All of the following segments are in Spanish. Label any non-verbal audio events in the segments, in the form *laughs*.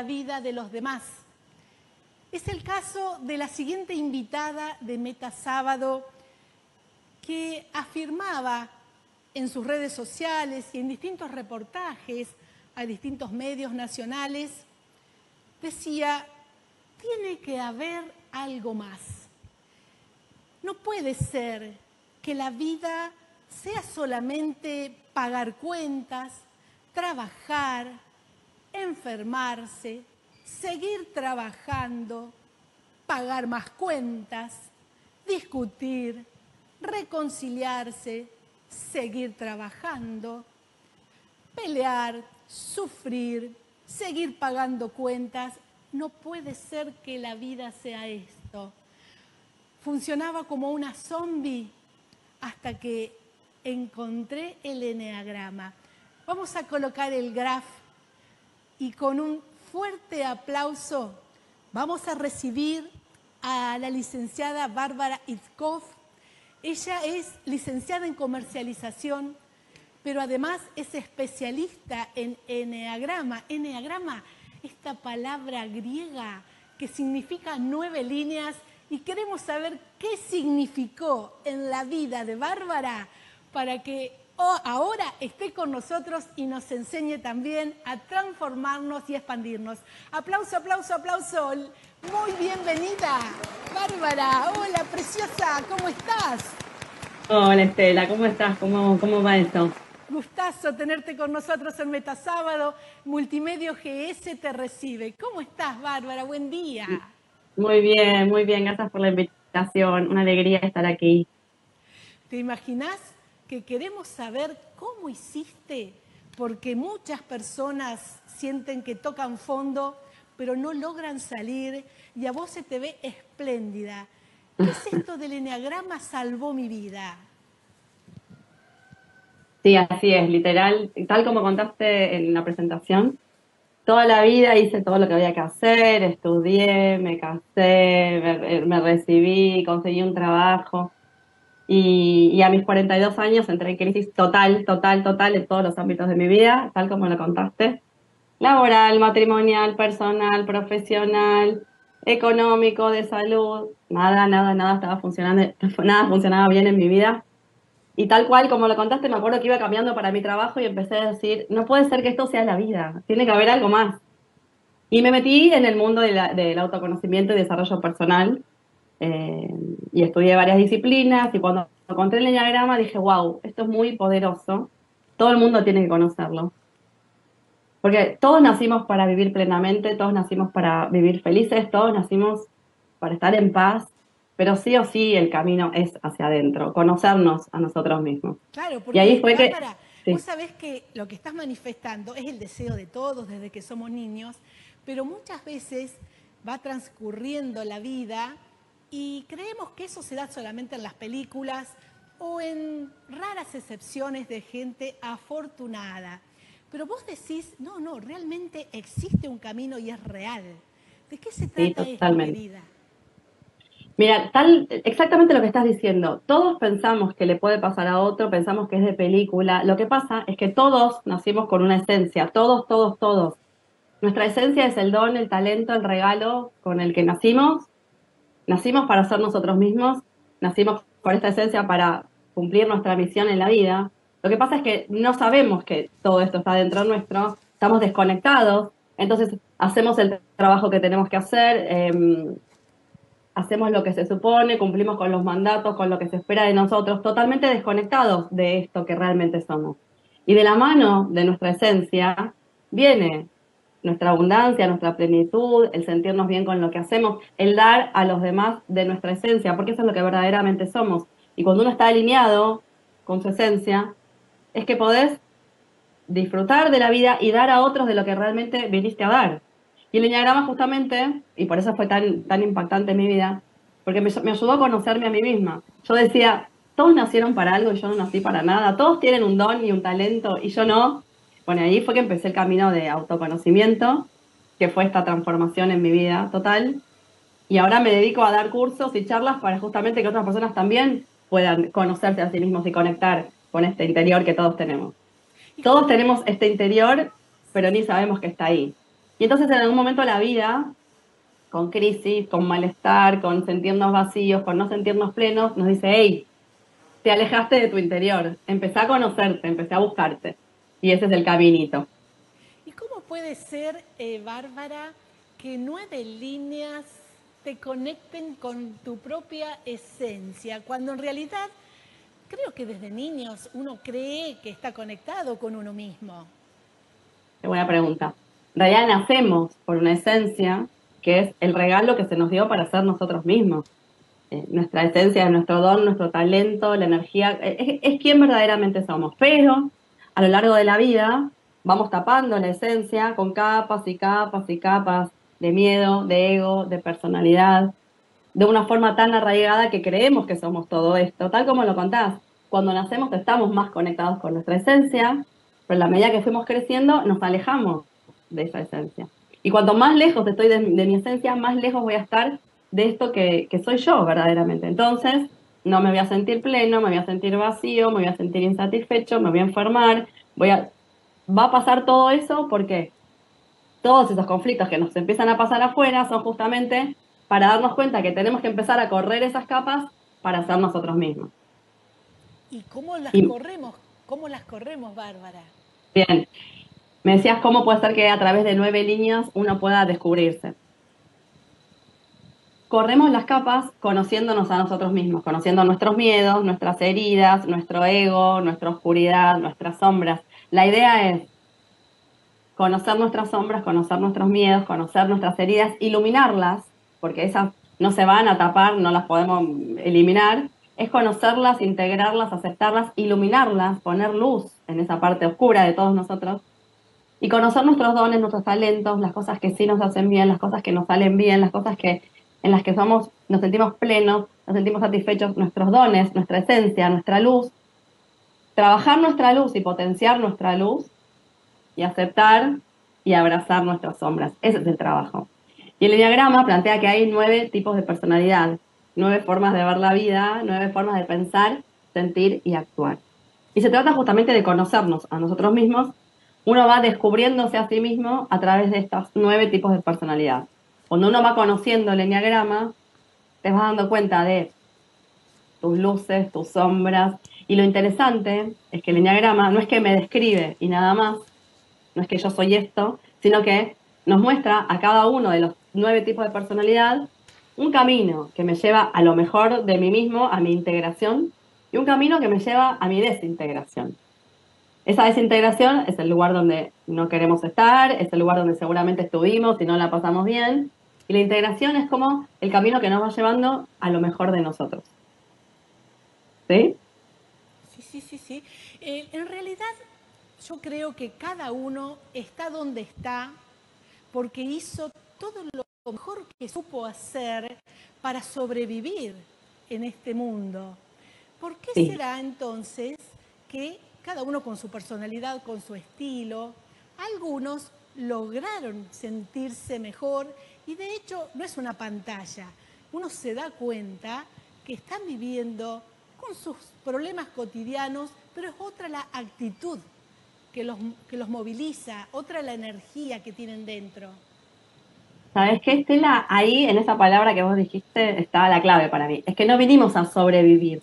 la vida de los demás. Es el caso de la siguiente invitada de Meta Sábado que afirmaba en sus redes sociales y en distintos reportajes a distintos medios nacionales, decía, tiene que haber algo más. No puede ser que la vida sea solamente pagar cuentas, trabajar, enfermarse, seguir trabajando, pagar más cuentas, discutir, reconciliarse, seguir trabajando, pelear, sufrir, seguir pagando cuentas. No puede ser que la vida sea esto. Funcionaba como una zombie hasta que encontré el eneagrama. Vamos a colocar el graf y con un fuerte aplauso vamos a recibir a la licenciada Bárbara Itzkov. Ella es licenciada en comercialización, pero además es especialista en eneagrama. Eneagrama, esta palabra griega que significa nueve líneas y queremos saber qué significó en la vida de Bárbara para que ahora esté con nosotros y nos enseñe también a transformarnos y expandirnos. Aplauso, aplauso, aplauso. Muy bienvenida, Bárbara. Hola, preciosa, ¿cómo estás? Hola, Estela, ¿cómo estás? ¿Cómo, cómo va esto? Gustazo tenerte con nosotros en Metasábado. Multimedio GS te recibe. ¿Cómo estás, Bárbara? Buen día. Muy bien, muy bien. Gracias por la invitación. Una alegría estar aquí. ¿Te imaginas que queremos saber cómo hiciste? Porque muchas personas sienten que tocan fondo, pero no logran salir y a vos se te ve espléndida. ¿Qué es *laughs* esto del enneagrama salvó mi vida? Sí, así es, literal, tal como contaste en la presentación, toda la vida hice todo lo que había que hacer, estudié, me casé, me, recibí, conseguí un trabajo. Y, a mis 42 años entré en crisis total, total, total en todos los ámbitos de mi vida, tal como lo contaste. Laboral, matrimonial, personal, profesional, económico, de salud. Nada, nada, nada estaba funcionando, *laughs* nada funcionaba bien en mi vida. Y tal cual como lo contaste, me acuerdo que iba cambiando para mi trabajo y empecé a decir, no puede ser que esto sea la vida, tiene que haber algo más. Y me metí en el mundo del autoconocimiento y desarrollo personal eh, y estudié varias disciplinas y cuando encontré el enneagrama dije, wow, esto es muy poderoso, todo el mundo tiene que conocerlo. Porque todos nacimos para vivir plenamente, todos nacimos para vivir felices, todos nacimos para estar en paz, pero sí o sí el camino es hacia adentro, conocernos a nosotros mismos. Claro, porque y ahí fue que, vos sabés que lo que estás manifestando es el deseo de todos desde que somos niños, pero muchas veces va transcurriendo la vida y creemos que eso se da solamente en las películas o en raras excepciones de gente afortunada. Pero vos decís, no, no, realmente existe un camino y es real. ¿De qué se trata esta vida? Mira, tal, exactamente lo que estás diciendo. Todos pensamos que le puede pasar a otro, pensamos que es de película. Lo que pasa es que todos nacimos con una esencia, todos, todos, todos. Nuestra esencia es el don, el talento, el regalo con el que nacimos Nacimos para ser nosotros mismos, nacimos con esta esencia para cumplir nuestra misión en la vida. Lo que pasa es que no sabemos que todo esto está dentro nuestro, estamos desconectados, entonces hacemos el trabajo que tenemos que hacer, em, hacemos lo que se supone, cumplimos con los mandatos, con lo que se espera de nosotros, totalmente desconectados de esto que realmente somos. Y de la mano de nuestra esencia viene nuestra abundancia, nuestra plenitud, el sentirnos bien con lo que hacemos, el dar a los demás de nuestra esencia, porque eso es lo que verdaderamente somos. Y cuando uno está alineado con su esencia, es que podés disfrutar de la vida y dar a otros de lo que realmente viniste a dar. Y el enneagrama justamente, y por eso fue tan, tan impactante en mi vida, porque me, me ayudó a conocerme a mí misma. Yo decía, todos nacieron para algo y yo no nací para nada, todos tienen un don y un talento y yo no, bueno, ahí fue que empecé el camino de autoconocimiento, que fue esta transformación en mi vida total. Y ahora me dedico a dar cursos y charlas para justamente que otras personas también puedan conocerse a sí mismos y conectar con este interior que todos tenemos. Todos tenemos este interior, pero ni sabemos que está ahí. Y entonces en algún momento de la vida, con crisis, con malestar, con sentirnos vacíos, con no sentirnos plenos, nos dice, hey, te alejaste de tu interior, empecé a conocerte, empecé a buscarte. Y ese es el caminito. ¿Y cómo puede ser, eh, Bárbara, que nueve líneas te conecten con tu propia esencia, cuando en realidad creo que desde niños uno cree que está conectado con uno mismo? Qué buena pregunta. En realidad nacemos por una esencia que es el regalo que se nos dio para ser nosotros mismos. Eh, nuestra esencia, nuestro don, nuestro talento, la energía, eh, es, es quien verdaderamente somos. Pero a lo largo de la vida vamos tapando la esencia con capas y capas y capas de miedo, de ego, de personalidad, de una forma tan arraigada que creemos que somos todo esto, tal como lo contás. Cuando nacemos estamos más conectados con nuestra esencia, pero en la medida que fuimos creciendo nos alejamos de esa esencia. Y cuanto más lejos estoy de, mi esencia, más lejos voy a estar de esto que, que soy yo verdaderamente. Entonces, no me voy a sentir pleno, me voy a sentir vacío, me voy a sentir insatisfecho, me voy a enfermar, voy a... Va a pasar todo eso porque todos esos conflictos que nos empiezan a pasar afuera son justamente para darnos cuenta que tenemos que empezar a correr esas capas para ser nosotros mismos. ¿Y cómo las corremos? ¿Cómo las corremos, Bárbara? Bien. Me decías cómo puede ser que a través de nueve líneas uno pueda descubrirse. Corremos las capas conociéndonos a nosotros mismos, conociendo nuestros miedos, nuestras heridas, nuestro ego, nuestra oscuridad, nuestras sombras. La idea es conocer nuestras sombras, conocer nuestros miedos, conocer nuestras heridas, iluminarlas, porque esas no se van a tapar, no las podemos eliminar, es conocerlas, integrarlas, aceptarlas, iluminarlas, poner luz en esa parte oscura de todos nosotros y conocer nuestros dones, nuestros talentos, las cosas que sí nos hacen bien, las cosas que nos salen bien, las cosas que en las que somos, nos sentimos plenos, nos sentimos satisfechos, nuestros dones, nuestra esencia, nuestra luz. Trabajar nuestra luz y potenciar nuestra luz y aceptar y abrazar nuestras sombras. Ese es el trabajo. Y el Enneagrama plantea que hay nueve tipos de personalidad, nueve formas de ver la vida, nueve formas de pensar, sentir y actuar. Y se trata justamente de conocernos a nosotros mismos uno va descubriéndose a sí mismo a través de estos nueve tipos de personalidad. Cuando uno va conociendo el enneagrama, te vas dando cuenta de tus luces, tus sombras. Y lo interesante es que el enneagrama no es que me describe y nada más, no es que yo soy esto, sino que nos muestra a cada uno de los nueve tipos de personalidad un camino que me lleva a lo mejor de mí mismo, a mi integración, y un camino que me lleva a mi desintegración. Esa desintegración es el lugar donde no queremos estar, es el lugar donde seguramente estuvimos y no la pasamos bien. Y la integración es como el camino que nos va llevando a lo mejor de nosotros. ¿Sí? Sí, sí, sí, sí. Eh, en realidad, yo creo que cada uno está donde está porque hizo todo lo mejor que supo hacer para sobrevivir en este mundo. ¿Por qué será entonces que cada uno con su personalidad, con su estilo. Algunos lograron sentirse mejor y de hecho no es una pantalla. Uno se da cuenta que están viviendo con sus problemas cotidianos, pero es otra la actitud que los, que los moviliza, otra la energía que tienen dentro. ¿Sabes qué, Estela? Ahí, en esa palabra que vos dijiste, está la clave para mí. Es que no vinimos a sobrevivir,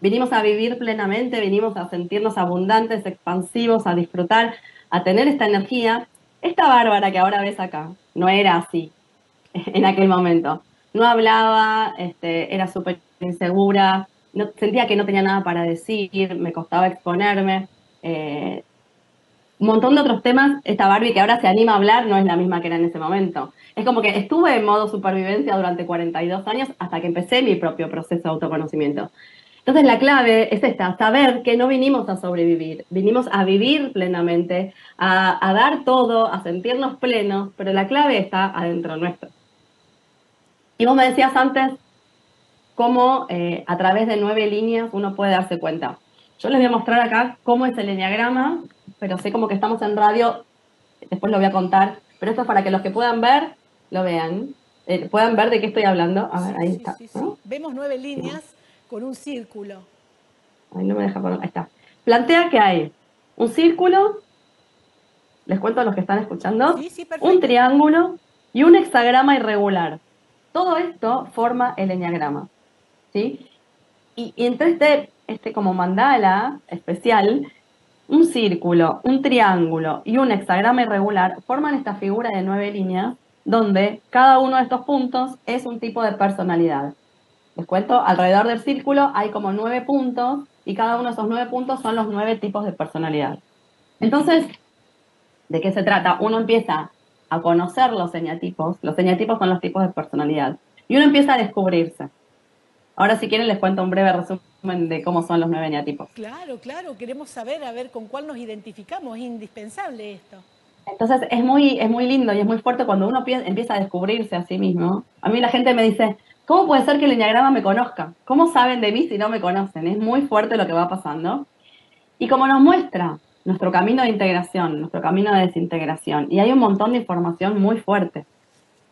Vinimos a vivir plenamente, vinimos a sentirnos abundantes, expansivos, a disfrutar, a tener esta energía. Esta Bárbara que ahora ves acá no era así *laughs* en aquel momento. No hablaba, este, era súper insegura, no, sentía que no tenía nada para decir, me costaba exponerme. Eh, un montón de otros temas, esta Barbie que ahora se anima a hablar no es la misma que era en ese momento. Es como que estuve en modo supervivencia durante 42 años hasta que empecé mi propio proceso de autoconocimiento. Entonces la clave es esta, saber que no vinimos a sobrevivir, vinimos a vivir plenamente, a, dar todo, a sentirnos plenos, pero la clave está adentro nuestro. Y vos me decías antes cómo eh, a través de nueve líneas uno puede darse cuenta. Yo les voy a mostrar acá cómo es el enneagrama, pero sé como que estamos en radio, después lo voy a contar, pero esto es para que los que puedan ver, lo vean. Eh, puedan ver de qué estoy hablando. A ver, ahí está. Vemos nueve líneas con un círculo. Ahí no me deja poner. Ahí está. Plantea que hay un círculo les cuento a los que están escuchando, Sí, sí, un triángulo y un hexagrama irregular. Todo esto forma el enneagrama. ¿sí? Y, y entre este, este como mandala especial, un círculo, un triángulo y un hexagrama irregular forman esta figura de nueve líneas donde cada uno de estos puntos es un tipo de personalidad. Les cuento, alrededor del círculo hay como nueve puntos y cada uno de esos nueve puntos son los nueve tipos de personalidad. Entonces, ¿de qué se trata? Uno empieza a conocer los señatipos, los señatipos son los tipos de personalidad, y uno empieza a descubrirse. Ahora, si quieren, les cuento un breve resumen de cómo son los nueve eneatipos. Claro, claro, queremos saber a ver con cuál nos identificamos, es indispensable esto. Entonces es muy, es muy lindo y es muy fuerte cuando uno pie- empieza a descubrirse a sí mismo. A mí la gente me dice, ¿cómo puede ser que el enneagrama me conozca? ¿Cómo saben de mí si no me conocen? Es muy fuerte lo que va pasando. Y como nos muestra nuestro camino de integración, nuestro camino de desintegración, y hay un montón de información muy fuerte.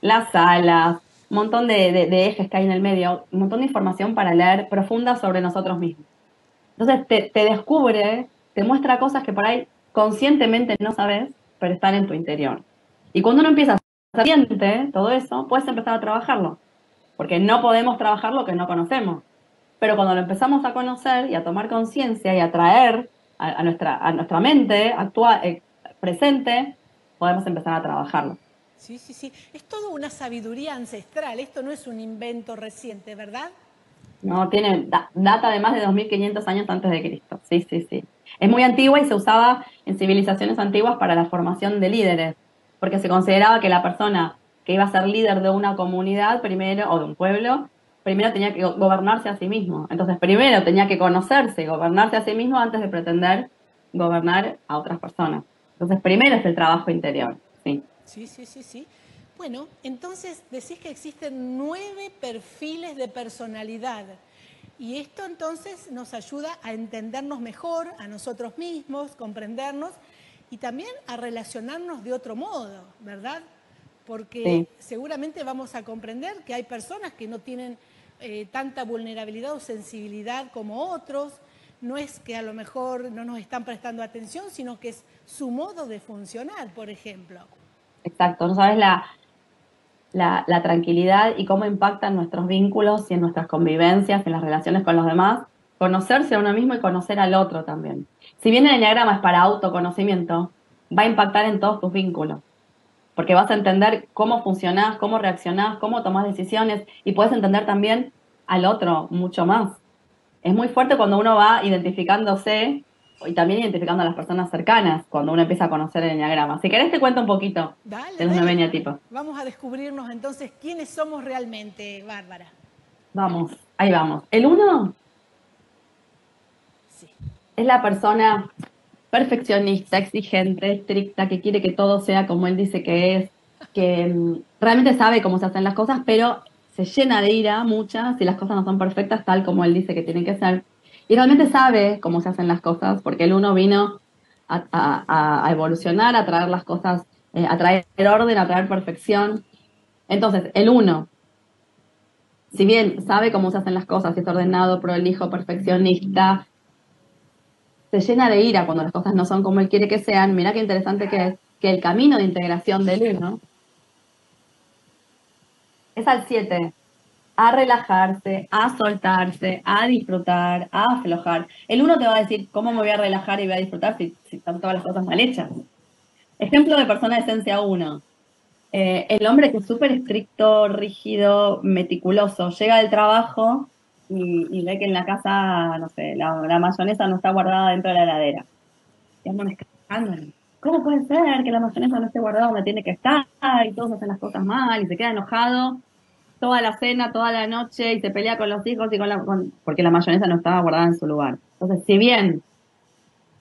Las alas, un montón de, ejes que hay en el medio, un montón de información para leer profunda sobre nosotros mismos. Entonces te, te descubre, te muestra cosas que por ahí conscientemente no sabes, pero están en tu interior. Y cuando uno empieza a ser todo eso, puedes empezar a trabajarlo. Porque no podemos trabajar lo que no conocemos. Pero cuando lo empezamos a conocer y a tomar conciencia y a traer a, a nuestra, a nuestra mente actual, eh, presente, podemos empezar a trabajarlo. Sí, sí, sí. Es toda una sabiduría ancestral, esto no es un invento reciente, ¿verdad? No, tiene da- data de más de 2500 años antes de Cristo. Sí, sí, sí. Es muy antigua y se usaba en civilizaciones antiguas para la formación de líderes, porque se consideraba que la persona que iba a ser líder de una comunidad primero o de un pueblo, primero tenía que go- gobernarse a sí mismo. Entonces, primero tenía que conocerse gobernarse a sí mismo antes de pretender gobernar a otras personas. Entonces, primero es el trabajo interior. Sí. Sí, sí, sí, sí. Bueno, entonces decís que existen nueve perfiles de personalidad. Y esto entonces nos ayuda a entendernos mejor a nosotros mismos, comprendernos y también a relacionarnos de otro modo, ¿verdad? Porque Sí. seguramente vamos a comprender que hay personas que no tienen eh, tanta vulnerabilidad o sensibilidad como otros. No es que a lo mejor no nos están prestando atención, sino que es su modo de funcionar, por ejemplo. Exacto, no sabes la, la, la tranquilidad y cómo impactan nuestros vínculos y en nuestras convivencias, en las relaciones con los demás, conocerse a uno mismo y conocer al otro también. Si bien el enneagrama es para autoconocimiento, va a impactar en todos tus vínculos, porque vas a entender cómo funcionás, cómo reaccionás, cómo tomás decisiones y puedes entender también al otro mucho más. Es muy fuerte cuando uno va identificándose y también identificando a las personas cercanas, cuando uno empieza a conocer el enneagrama. Si querés te cuento un poquito Dale, de los nueve eneatipos. Vamos a descubrirnos entonces quiénes somos realmente, Bárbara. Vamos, ahí vamos. El uno Sí. es la persona perfeccionista, exigente, estricta, que quiere que todo sea como él dice que es, que mm, realmente sabe cómo se hacen las cosas, pero se llena de ira muchas si las cosas no son perfectas tal como él dice que tienen que ser. Y realmente sabe cómo se hacen las cosas, porque el uno vino a, a- evolucionar, a traer las cosas, eh, a traer orden, a traer perfección. Entonces, el uno, si bien sabe cómo se hacen las cosas, es ordenado, prolijo, perfeccionista, se llena de ira cuando las cosas no son como él quiere que sean. Mira qué interesante que es que el camino de integración del uno es al 7, a relajarse, a soltarse, a disfrutar, a aflojar. El uno te va a decir cómo me voy a relajar y voy a disfrutar si, si están todas las cosas mal hechas. Ejemplo de persona de esencia 1. Eh, el hombre que es súper estricto, rígido, meticuloso, llega del trabajo y, y ve que en la casa, no sé, la, la mayonesa no está guardada dentro de la heladera. Y anda un escándalo. ¿Cómo puede ser que la mayonesa no esté guardada donde tiene que estar? Y todos hacen las cosas mal y se queda enojado toda la cena, toda la noche y se pelea con los hijos y con la, con- porque la mayonesa no estaba guardada en su lugar. Entonces, si bien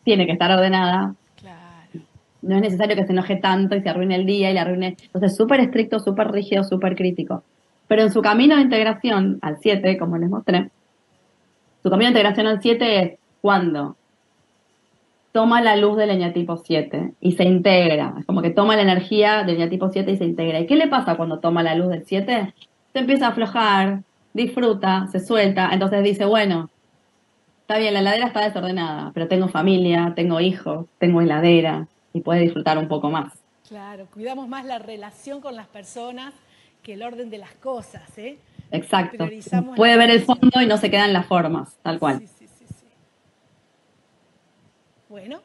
tiene que estar ordenada, Claro. no es necesario que se enoje tanto y se arruine el día y le arruine. Entonces, súper estricto, súper rígido, súper crítico. Pero en su camino de integración al 7, como les mostré, su camino de integración al 7 es cuando toma la luz del eñatipo 7 y se integra. Es como que toma la energía del eñatipo 7 y se integra. ¿Y qué le pasa cuando toma la luz del 7? Se empieza a aflojar, disfruta, se suelta. Entonces dice, bueno, está bien, la heladera está desordenada, pero tengo familia, tengo hijos, tengo heladera. Y puede disfrutar un poco más. Claro, cuidamos más la relación con las personas que el orden de las cosas, ¿eh? Exacto. Puede ver el fondo y no se quedan las formas, tal cual. Sí, sí, sí, Bueno,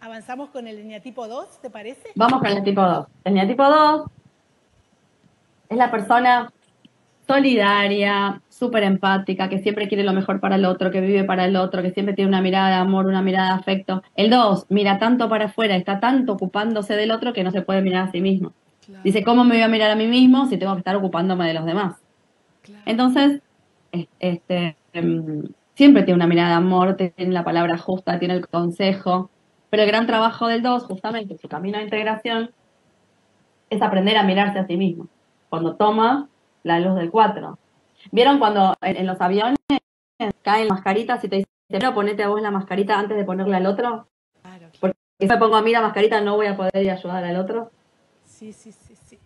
avanzamos con el eneatipo 2, ¿te parece? Vamos con el eneatipo 2. El eneatipo 2 es la persona solidaria, súper empática, que siempre quiere lo mejor para el otro, que vive para el otro, que siempre tiene una mirada de amor, una mirada de afecto. El 2 mira tanto para afuera, está tanto ocupándose del otro que no se puede mirar a sí mismo. Dice, ¿cómo me voy a mirar a mí mismo si tengo que estar ocupándome de los demás? Entonces, este, em, siempre tiene una mirada de amor, tiene la palabra justa, tiene el consejo, pero el gran trabajo del 2, justamente su camino de integración, es aprender a mirarse a sí mismo. Cuando toma la luz del 4. ¿Vieron cuando en, los aviones caen mascaritas y te dicen, pero ponete a vos la mascarita antes de ponerle al otro? Claro, Porque si me pongo a mí la mascarita no voy a poder ayudar al otro. Sí, sí, sí, sí.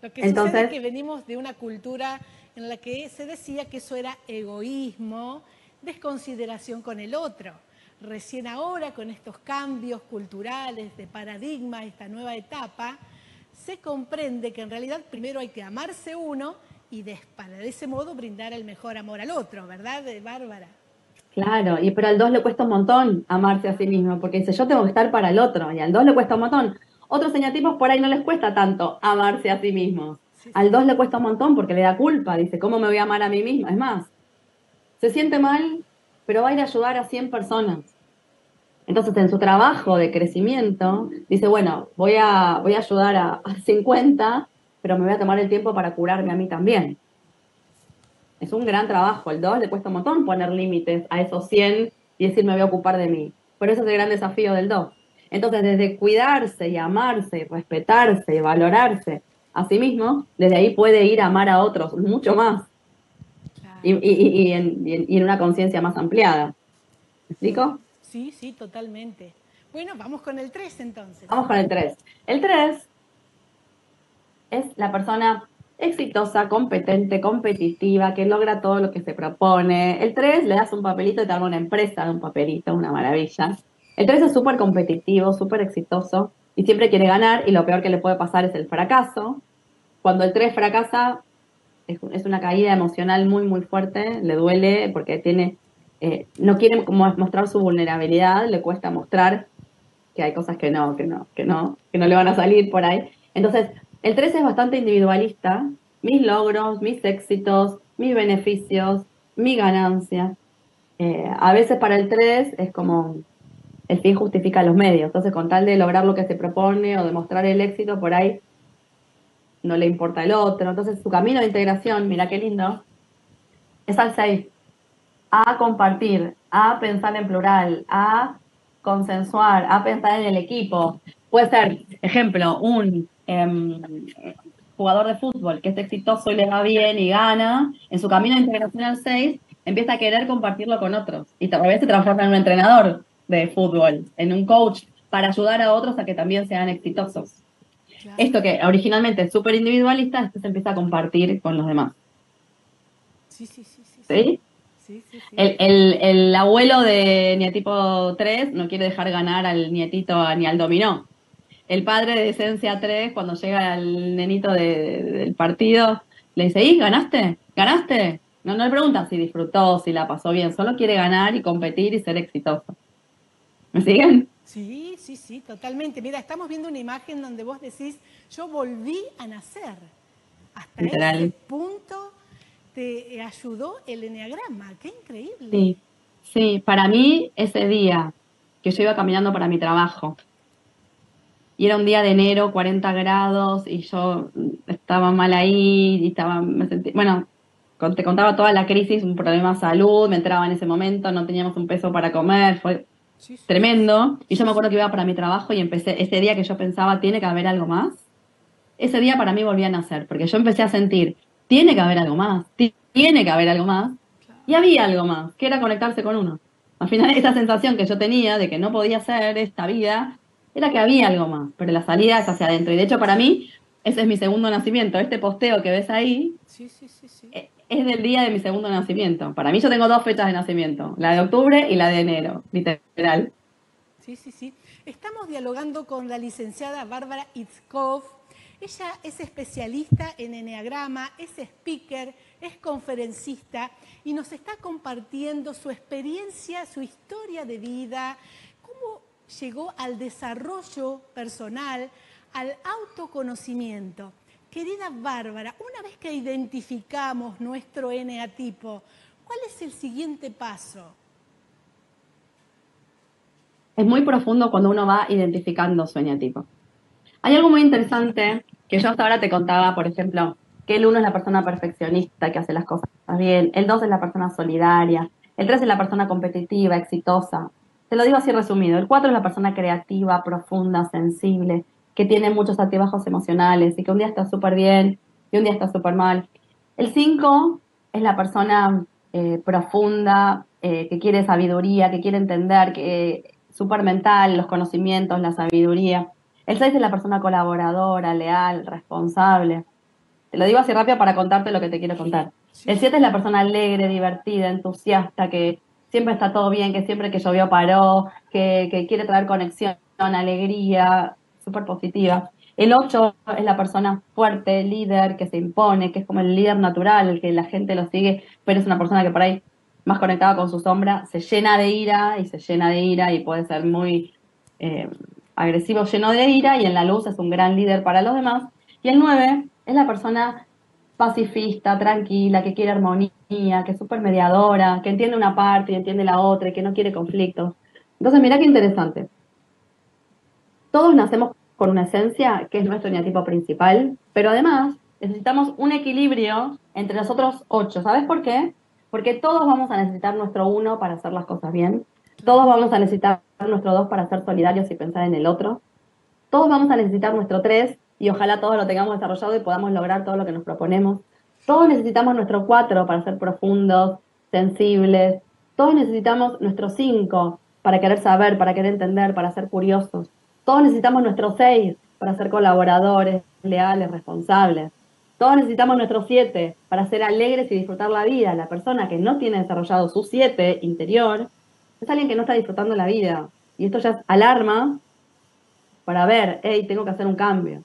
Lo que Entonces, sucede es que venimos de una cultura en la que se decía que eso era egoísmo, desconsideración con el otro. Recién ahora, con estos cambios culturales de paradigma, esta nueva etapa, se comprende que en realidad primero hay que amarse uno y de, para de ese modo brindar el mejor amor al otro, ¿verdad, Bárbara? Claro, y pero al dos le cuesta un montón amarse a sí mismo, porque dice, yo tengo que estar para el otro, y al dos le cuesta un montón. Otros señatipos por ahí no les cuesta tanto amarse a sí mismos. Al dos le cuesta un montón porque le da culpa, dice, ¿cómo me voy a amar a mí misma? Es más, se siente mal, pero va a ir a ayudar a 100 personas. Entonces, en su trabajo de crecimiento, dice, bueno, voy a, voy a ayudar a, 50, pero me voy a tomar el tiempo para curarme a mí también. Es un gran trabajo. El 2 le cuesta un montón poner límites a esos 100 y decir, me voy a ocupar de mí. Pero ese es el gran desafío del 2. Entonces, desde cuidarse y amarse y respetarse y valorarse a sí mismo, desde ahí puede ir a amar a otros mucho más. Y, y, en, y, en, una conciencia más ampliada. ¿Me explico? Sí, sí, totalmente. Bueno, vamos con el 3 entonces. Vamos con el 3. El 3 es la persona exitosa, competente, competitiva, que logra todo lo que se propone. El 3 le das un papelito y te arma una empresa de un papelito, una maravilla. El 3 es súper competitivo, súper exitoso y siempre quiere ganar y lo peor que le puede pasar es el fracaso. Cuando el 3 fracasa, es una caída emocional muy, muy fuerte, le duele porque tiene eh, no quiere mostrar su vulnerabilidad, le cuesta mostrar que hay cosas que no, que no, que no, que no le van a salir por ahí. Entonces, el 3 es bastante individualista, mis logros, mis éxitos, mis beneficios, mi ganancia. Eh, a veces para el 3 es como el fin justifica los medios, entonces con tal de lograr lo que se propone o demostrar el éxito, por ahí no le importa el otro. Entonces su camino de integración, mira qué lindo, es al 6 a compartir, a pensar en plural, a consensuar, a pensar en el equipo. Puede ser, ejemplo, un em, jugador de fútbol que es exitoso y le va bien y gana, en su camino de integración al 6, empieza a querer compartirlo con otros y tal vez se transforma en un entrenador de fútbol, en un coach, para ayudar a otros a que también sean exitosos. Esto que originalmente es súper individualista, después se empieza a compartir con los demás. Sí, sí, sí. ¿Sí? ¿Sí? El, el, abuelo de Nietipo 3 no quiere dejar ganar al nietito ni al dominó. El padre de Esencia 3, cuando llega al nenito del partido, le dice, ¿y ganaste? ¿Ganaste? No, no le pregunta si disfrutó, si la pasó bien, solo quiere ganar y competir y ser exitoso. ¿Me siguen? Sí, sí, sí, totalmente. Mira, estamos viendo una imagen donde vos decís, yo volví a nacer. Hasta ese punto te ayudó el enneagrama. ¡Qué increíble! Sí, sí, para mí ese día que yo iba caminando para mi trabajo y era un día de enero, 40 grados y yo estaba mal ahí y estaba, me sentí, bueno, te contaba toda la crisis, un problema de salud, me entraba en ese momento, no teníamos un peso para comer, fue tremendo. Y yo me acuerdo que iba para mi trabajo y empecé, ese día que yo pensaba, tiene que haber algo más, ese día para mí volvía a nacer, porque yo empecé a sentir, tiene que haber algo más, tiene que haber algo más. Y había algo más, que era conectarse con uno. Al final, esa sensación que yo tenía de que no podía ser esta vida, era que había algo más, pero la salida es hacia adentro. Y de hecho, para mí, ese es mi segundo nacimiento. Este posteo que ves ahí e, es del día de mi segundo nacimiento. Para mí, yo tengo dos fechas de nacimiento: la de octubre y la de enero, literal. Sí, sí, sí. Estamos dialogando con la licenciada Bárbara Itzkov. Ella es especialista en Enneagrama, es speaker, es conferencista y nos está compartiendo su experiencia, su historia de vida, cómo llegó al desarrollo personal, al autoconocimiento. Querida Bárbara, una vez que identificamos nuestro eneatipo, ¿cuál es el siguiente paso? Es muy profundo cuando uno va identificando su eneatipo. Hay algo muy interesante que yo hasta ahora te contaba, por ejemplo, que el 1 es la persona perfeccionista que hace las cosas bien, el 2 es la persona solidaria, el 3 es la persona competitiva, exitosa. Te lo digo así resumido. El 4 es la persona creativa, profunda, sensible, que tiene muchos altibajos emocionales y que un día está súper bien y un día está súper mal. El 5 es la persona eh, profunda, eh, que quiere sabiduría, que quiere entender, que súper mental, los conocimientos, la sabiduría. El 6 es la persona colaboradora, leal, responsable. Te lo digo así rápido para contarte lo que te quiero contar. El 7 es la persona alegre, divertida, entusiasta, que siempre está todo bien, que siempre que llovió paró, que, que quiere traer conexión, alegría, positiva. El 8 es la persona fuerte, líder, que se impone, que es como el líder natural, el que la gente lo sigue, pero es una persona que por ahí, más conectada con su sombra, se llena de ira y se llena de ira y puede ser muy eh, agresivo, lleno de ira y en la luz es un gran líder para los demás. Y el 9 es la persona pacifista, tranquila, que quiere armonía, que es súper mediadora, que entiende una parte y entiende la otra y que no quiere conflictos. Entonces, mira qué interesante. Todos nacemos con una esencia que es nuestro eneatipo principal, pero además necesitamos un equilibrio entre los otros ocho. ¿Sabes por qué? Porque todos vamos a necesitar nuestro uno para hacer las cosas bien, todos vamos a necesitar nuestro dos para ser solidarios y pensar en el otro, todos vamos a necesitar nuestro tres y ojalá todos lo tengamos desarrollado y podamos lograr todo lo que nos proponemos. Todos necesitamos nuestro cuatro para ser profundos, sensibles. Todos necesitamos nuestro cinco para querer saber, para querer entender, para ser curiosos. Todos necesitamos nuestro 6 para ser colaboradores, leales, responsables. Todos necesitamos nuestro 7 para ser alegres y disfrutar la vida. La persona que no tiene desarrollado su 7 interior es alguien que no está disfrutando la vida. Y esto ya es alarma para ver, hey, tengo que hacer un cambio.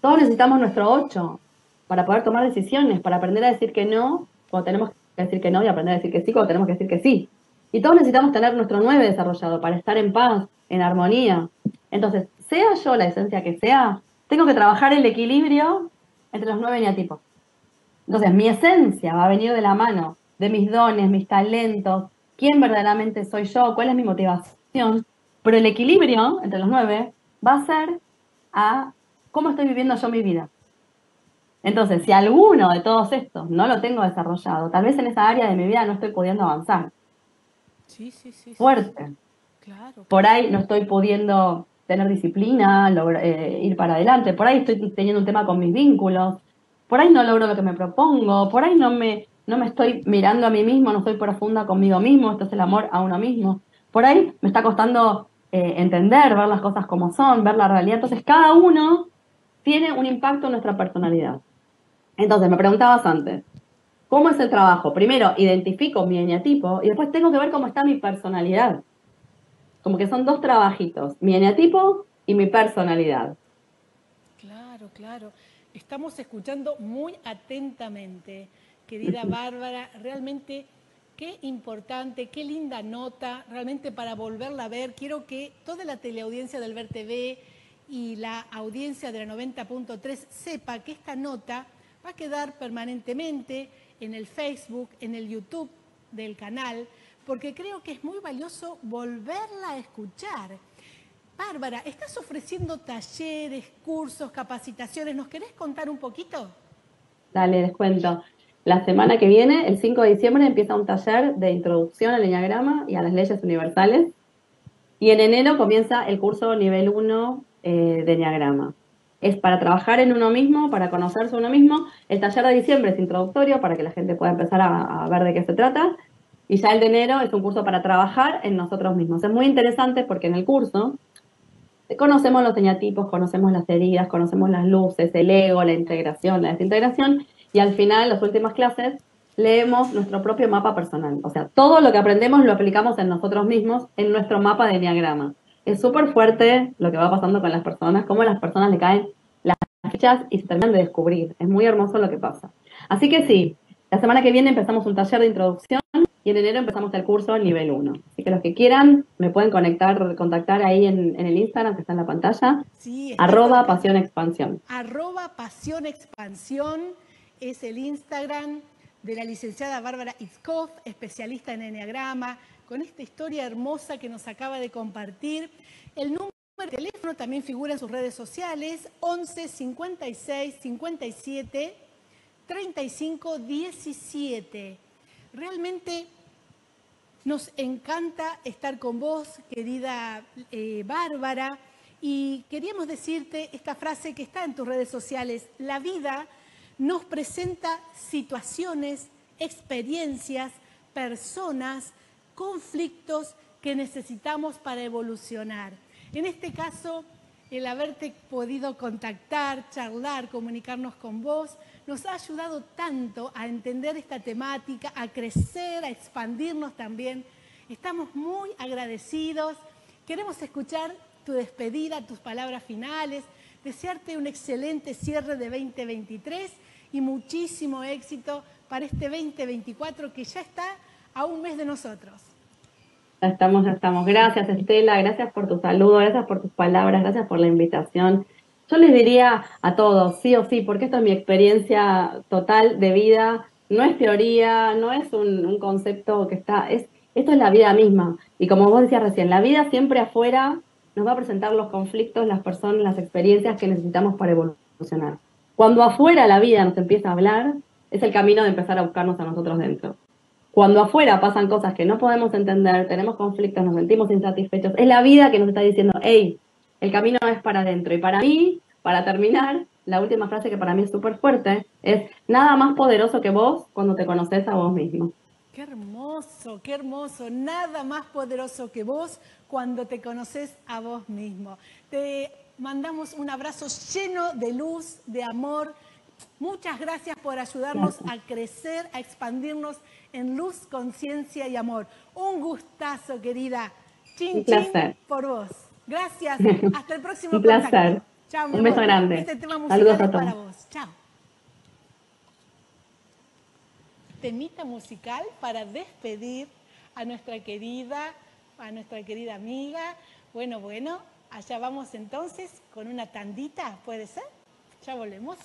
Todos necesitamos nuestro 8 para poder tomar decisiones, para aprender a decir que no cuando tenemos que decir que no y aprender a decir que sí cuando tenemos que decir que sí. Y todos necesitamos tener nuestro 9 desarrollado para estar en paz, en armonía, entonces, sea yo la esencia que sea, tengo que trabajar el equilibrio entre los nueve eneatipos. Entonces, mi esencia va a venir de la mano de mis dones, mis talentos, quién verdaderamente soy yo, cuál es mi motivación, pero el equilibrio entre los nueve va a ser a cómo estoy viviendo yo mi vida. Entonces, si alguno de todos estos no lo tengo desarrollado, tal vez en esa área de mi vida no estoy pudiendo avanzar. Sí, sí, sí. Fuerte. Claro. Por ahí no estoy pudiendo tener disciplina, eh, ir para adelante. Por ahí estoy teniendo un tema con mis vínculos. Por ahí no logro lo que me propongo. Por ahí no me, no me estoy mirando a mí mismo, no estoy profunda conmigo mismo. Esto es el amor a uno mismo. Por ahí me está costando eh, entender, ver las cosas como son, ver la realidad. Entonces, cada uno tiene un impacto en nuestra personalidad. Entonces, me preguntabas antes, ¿cómo es el trabajo? Primero, identifico mi eneatipo y después tengo que ver cómo está mi personalidad. Como que son dos trabajitos, mi eneatipo y mi personalidad. Claro, claro. Estamos escuchando muy atentamente, querida *laughs* Bárbara, realmente qué importante, qué linda nota, realmente para volverla a ver. Quiero que toda la teleaudiencia del Ver TV y la audiencia de la 90.3 sepa que esta nota va a quedar permanentemente en el Facebook, en el YouTube del canal, porque creo que es muy valioso volverla a escuchar. Bárbara, estás ofreciendo talleres, cursos, capacitaciones. ¿Nos querés contar un poquito? Dale, les cuento. La semana que viene, el 5 de diciembre, empieza un taller de introducción al enneagrama y a las leyes universales. Y en enero comienza el curso nivel 1 eh, de enneagrama. Es para trabajar en uno mismo, para conocerse uno mismo. El taller de diciembre es introductorio para que la gente pueda empezar a ver de qué se trata. Y ya el de enero es un curso para trabajar en nosotros mismos. Es muy interesante porque en el curso conocemos los eneatipos, conocemos las heridas, conocemos las luces, el ego, la integración, la desintegración. Y al final, las últimas clases, leemos nuestro propio mapa personal. O sea, todo lo que aprendemos lo aplicamos en nosotros mismos, en nuestro mapa de enneagrama. es súper fuerte lo que va pasando con las personas, cómo a las personas le caen las fichas y se terminan de descubrir. Es muy hermoso lo que pasa. Así que sí, la semana que viene empezamos un taller de introducción y en enero empezamos el curso nivel 1. Así que los que quieran me pueden conectar, contactar ahí en, el Instagram que está en la pantalla. Sí, arroba pasión expansión. Arroba pasión expansión es el Instagram de la licenciada Bárbara Itzkov, especialista en Enneagrama, con esta historia hermosa que nos acaba de compartir. El número de teléfono también figura en sus redes sociales, 11 56 57 35 17. Realmente nos encanta estar con vos, querida eh, Bárbara, y queríamos decirte esta frase que está en tus redes sociales. La vida nos presenta situaciones, experiencias, personas, conflictos que necesitamos para evolucionar. En este caso, el haberte podido contactar, charlar, comunicarnos con vos, nos ha ayudado tanto a entender esta temática, a crecer, a expandirnos también. Estamos muy agradecidos. Queremos escuchar tu despedida, tus palabras finales, desearte un excelente cierre de 2023 y muchísimo éxito para este 2024 que ya está a un mes de nosotros. Ya estamos, ya estamos. Gracias Estela, gracias por tu saludo, gracias por tus palabras, gracias por la invitación. Yo les diría a todos, sí o sí, porque esto es mi experiencia total de vida, no es teoría, no es un, concepto que está, es, esto es la vida misma. Y como vos decías recién, la vida siempre afuera nos va a presentar los conflictos, las personas, las experiencias que necesitamos para evolucionar. Cuando afuera la vida nos empieza a hablar, es el camino de empezar a buscarnos a nosotros dentro. Cuando afuera pasan cosas que no podemos entender, tenemos conflictos, nos sentimos insatisfechos, es la vida que nos está diciendo, hey, el camino es para adentro. Y para mí, para terminar, la última frase que para mí es súper fuerte es, nada más poderoso que vos cuando te conoces a vos mismo. Qué hermoso, qué hermoso. Nada más poderoso que vos cuando te conoces a vos mismo. Te mandamos un abrazo lleno de luz, de amor. Muchas gracias por ayudarnos a crecer, a expandirnos en luz, conciencia y amor. Un gustazo, querida. Chin, chin por vos. Gracias. *laughs* Hasta el próximo Un placer. Chao, Un beso grande. Este tema Saludos a todos. para vos. Chao. Temita musical para despedir a nuestra querida, a nuestra querida amiga. Bueno, bueno, allá vamos entonces con una tandita, ¿puede ser? Ya volvemos.